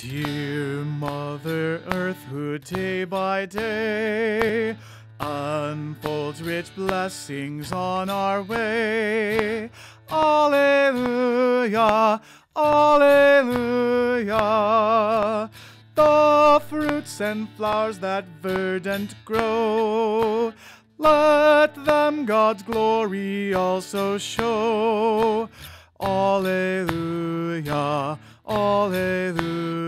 Dear Mother Earth, who day by day unfolds rich blessings on our way. Alleluia, Alleluia. The fruits and flowers that verdant grow, let them God's glory also show. Alleluia, Alleluia,